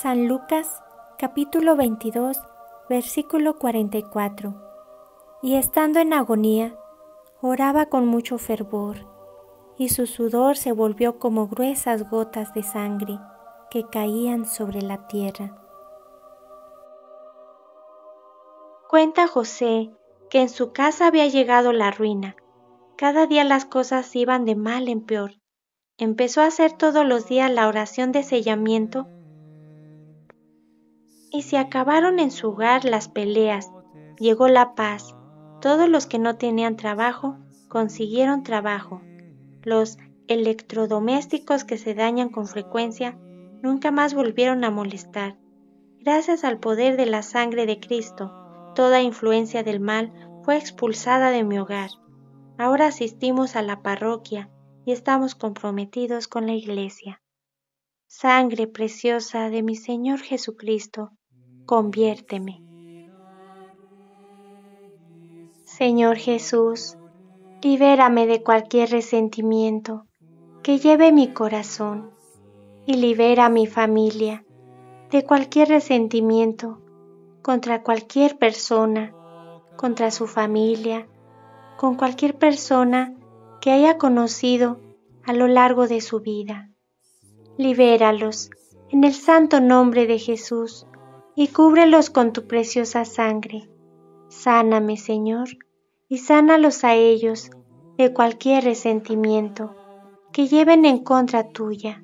San Lucas capítulo 22 versículo 44. Y estando en agonía, oraba con mucho fervor, y su sudor se volvió como gruesas gotas de sangre que caían sobre la tierra. Cuenta José que en su casa había llegado la ruina. Cada día las cosas iban de mal en peor. Empezó a hacer todos los días la oración de sellamiento y se acabaron en su hogar las peleas. Llegó la paz. Todos los que no tenían trabajo consiguieron trabajo. Los electrodomésticos que se dañan con frecuencia nunca más volvieron a molestar. Gracias al poder de la sangre de Cristo, toda influencia del mal fue expulsada de mi hogar. Ahora asistimos a la parroquia y estamos comprometidos con la Iglesia. Sangre preciosa de mi Señor Jesucristo, conviérteme. Señor Jesús, libérame de cualquier resentimiento que lleve mi corazón y libera a mi familia de cualquier resentimiento contra cualquier persona, contra su familia, con cualquier persona que haya conocido a lo largo de su vida. Libéralos en el santo nombre de Jesús y cúbrelos con tu preciosa sangre. Sáname, Señor, y sánalos a ellos de cualquier resentimiento que lleven en contra tuya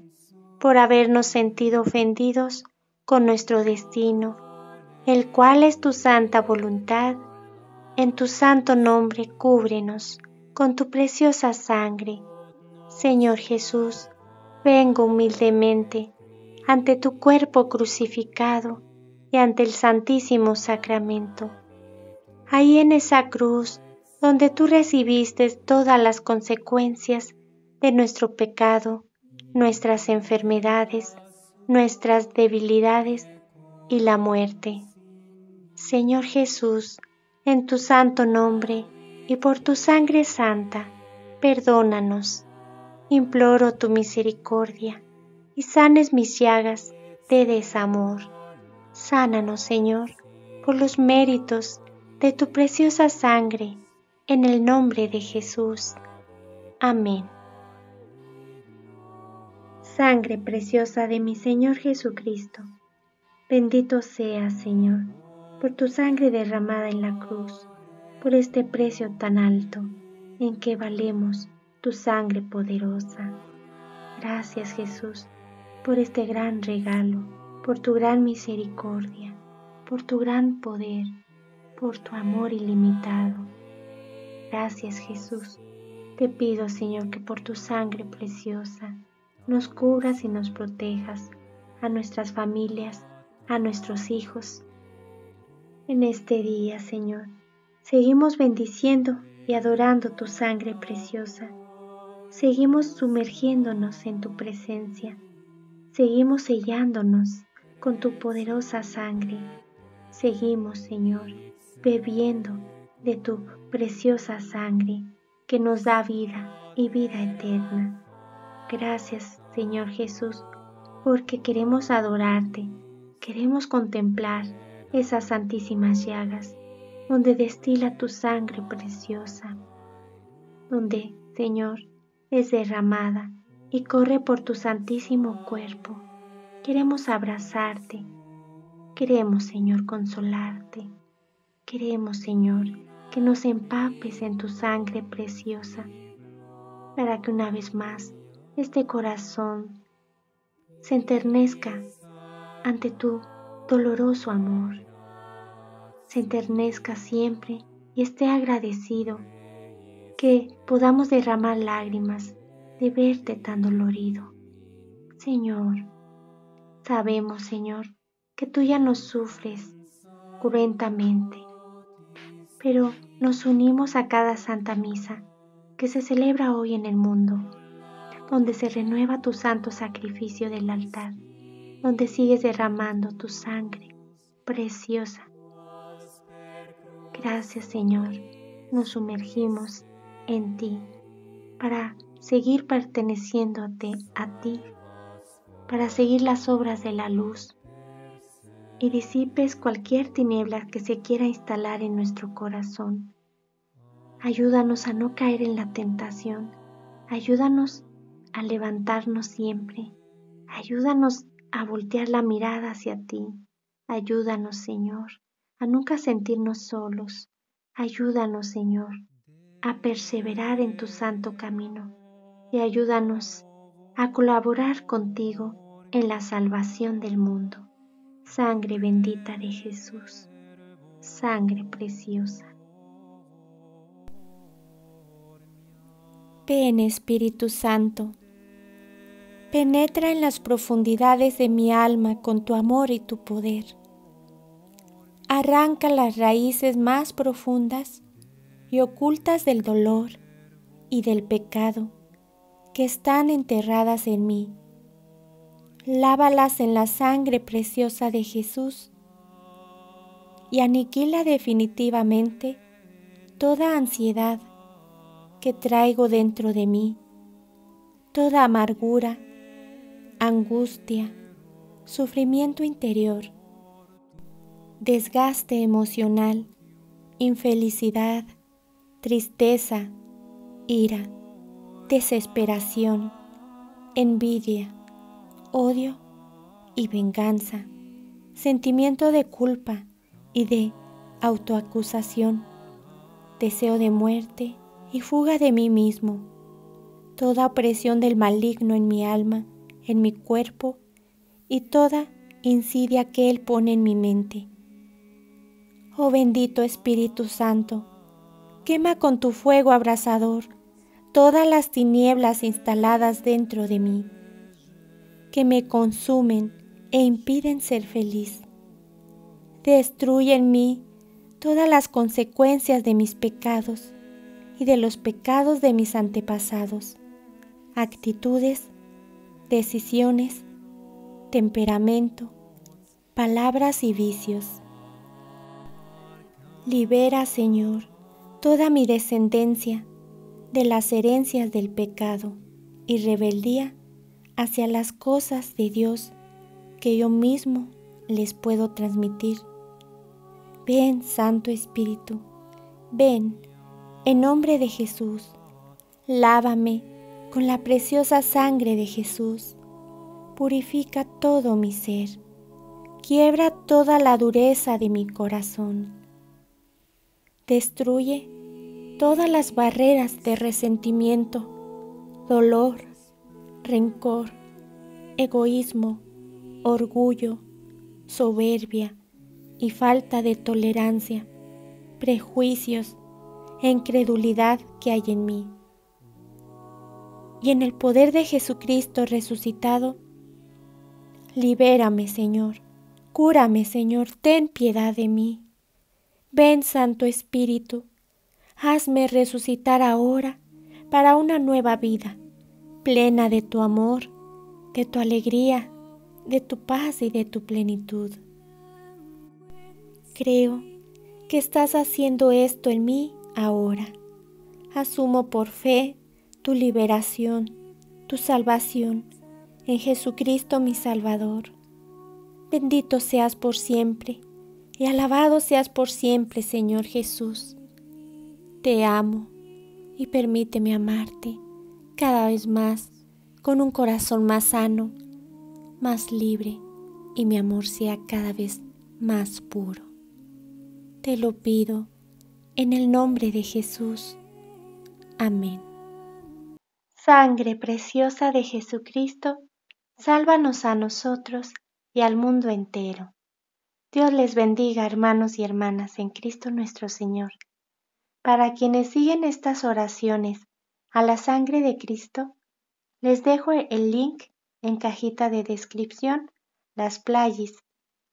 por habernos sentido ofendidos con nuestro destino, el cual es tu santa voluntad. En tu santo nombre cúbrenos con tu preciosa sangre. Señor Jesús, vengo humildemente ante tu cuerpo crucificado ante el Santísimo Sacramento. Ahí en esa cruz donde tú recibiste todas las consecuencias de nuestro pecado, nuestras enfermedades, nuestras debilidades y la muerte. Señor Jesús, en tu santo nombre y por tu sangre santa, perdónanos. Imploro tu misericordia y sanes mis llagas de desamor. Sánanos, Señor, por los méritos de tu preciosa sangre, en el nombre de Jesús. Amén. Sangre preciosa de mi Señor Jesucristo, bendito seas, Señor, por tu sangre derramada en la cruz, por este precio tan alto en que valemos tu sangre poderosa. Gracias, Jesús, por este gran regalo, por tu gran misericordia, por tu gran poder, por tu amor ilimitado. Gracias, Jesús. Te pido, Señor, que por tu sangre preciosa, nos cubras y nos protejas a nuestras familias, a nuestros hijos. En este día, Señor, seguimos bendiciendo y adorando tu sangre preciosa. Seguimos sumergiéndonos en tu presencia. Seguimos sellándonos con tu poderosa sangre. Seguimos, Señor, bebiendo de tu preciosa sangre que nos da vida y vida eterna. Gracias, Señor Jesús, porque queremos adorarte, queremos contemplar esas santísimas llagas donde destila tu sangre preciosa, donde, Señor, es derramada y corre por tu santísimo cuerpo. Queremos abrazarte, queremos, Señor, consolarte, queremos, Señor, que nos empapes en tu sangre preciosa, para que una vez más este corazón se enternezca ante tu doloroso amor, se enternezca siempre y esté agradecido que podamos derramar lágrimas de verte tan dolorido. Señor, sabemos, Señor, que tú ya nos sufres cruentamente, pero nos unimos a cada Santa Misa que se celebra hoy en el mundo donde se renueva tu santo sacrificio del altar, donde sigues derramando tu sangre preciosa. Gracias Señor, nos sumergimos en ti para seguir perteneciéndote a ti, para seguir las obras de la luz, y disipes cualquier tiniebla que se quiera instalar en nuestro corazón. Ayúdanos a no caer en la tentación. Ayúdanos a levantarnos siempre. Ayúdanos a voltear la mirada hacia ti. Ayúdanos, Señor, a nunca sentirnos solos. Ayúdanos, Señor, a perseverar en tu santo camino y ayúdanos a colaborar contigo en la salvación del mundo. Sangre bendita de Jesús, sangre preciosa. Ven Espíritu Santo, penetra en las profundidades de mi alma con tu amor y tu poder. Arranca las raíces más profundas y ocultas del dolor y del pecado que están enterradas en mí. Lávalas en la sangre preciosa de Jesús y aniquila definitivamente toda ansiedad que traigo dentro de mí, toda amargura, angustia, sufrimiento interior, desgaste emocional, infelicidad, tristeza, ira, desesperación, envidia, odio y venganza, sentimiento de culpa y de autoacusación, deseo de muerte y fuga de mí mismo, toda opresión del maligno en mi alma, en mi cuerpo y toda insidia que Él pone en mi mente. Oh bendito Espíritu Santo, quema con tu fuego abrasador todas las tinieblas instaladas dentro de mí, que me consumen e impiden ser feliz. Destruye en mí todas las consecuencias de mis pecados y de los pecados de mis antepasados, actitudes, decisiones, temperamento, palabras y vicios. Libera, Señor, toda mi descendencia de las herencias del pecado y rebeldía hacia las cosas de Dios que yo mismo les puedo transmitir. Ven, Santo Espíritu, ven en nombre de Jesús, lávame con la preciosa sangre de Jesús. Purifica todo mi ser. Quiebra toda la dureza de mi corazón. Destruye todas las barreras de resentimiento, dolor, rencor, egoísmo, orgullo, soberbia y falta de tolerancia, prejuicios, e incredulidad que hay en mí. Y en el poder de Jesucristo resucitado, libérame, Señor, cúrame, Señor, ten piedad de mí. Ven, Santo Espíritu, hazme resucitar ahora para una nueva vida, plena de tu amor, de tu alegría, de tu paz y de tu plenitud. Creo que estás haciendo esto en mí ahora. Asumo por fe tu liberación, tu salvación en Jesucristo mi Salvador. Bendito seas por siempre y alabado seas por siempre, Señor Jesús. Te amo y permíteme amarte cada vez más con un corazón más sano, más libre y mi amor sea cada vez más puro. Te lo pido en el nombre de Jesús. Amén. Sangre preciosa de Jesucristo, sálvanos a nosotros y al mundo entero. Dios les bendiga, hermanos y hermanas, en Cristo nuestro Señor. Para quienes siguen estas oraciones a la sangre de Cristo, les dejo el link en cajita de descripción, las playas,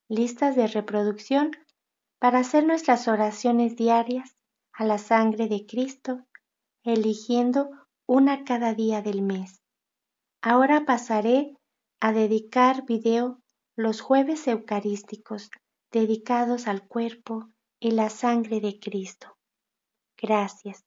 listas de reproducción para hacer nuestras oraciones diarias a la sangre de Cristo, eligiendo una cada día del mes. Ahora pasaré a dedicar video los jueves eucarísticos dedicados al cuerpo y la sangre de Cristo. Gracias.